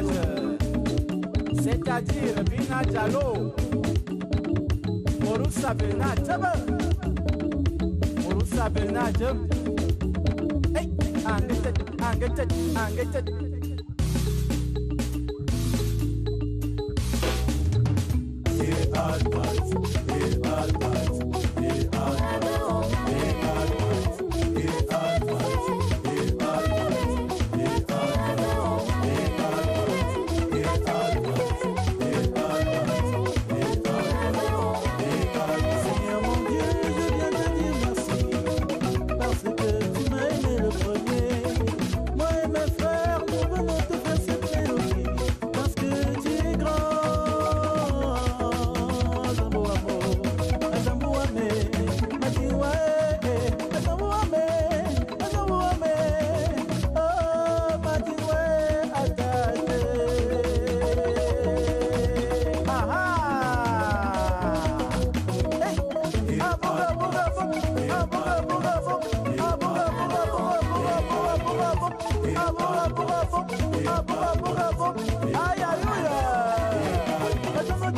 village, c'est-à-dire Vina Diallo, Morusa Benateb, Morusa Benateb, Hey, Angetet, Angetet, Angetet.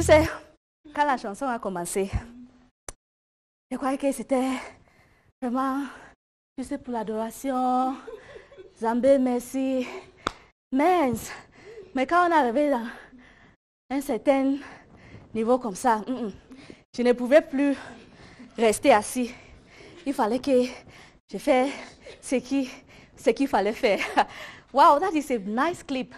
Tu sais, quand la chanson a commencé, je croyais que c'était vraiment, tu sais, pour l'adoration, Zambé, merci. Mais, mais quand on est arrivé un certain niveau comme ça, je ne pouvais plus rester assis. Il fallait que je fasse ce qui- ce qu'il fallait faire. Wow, that is a nice clip.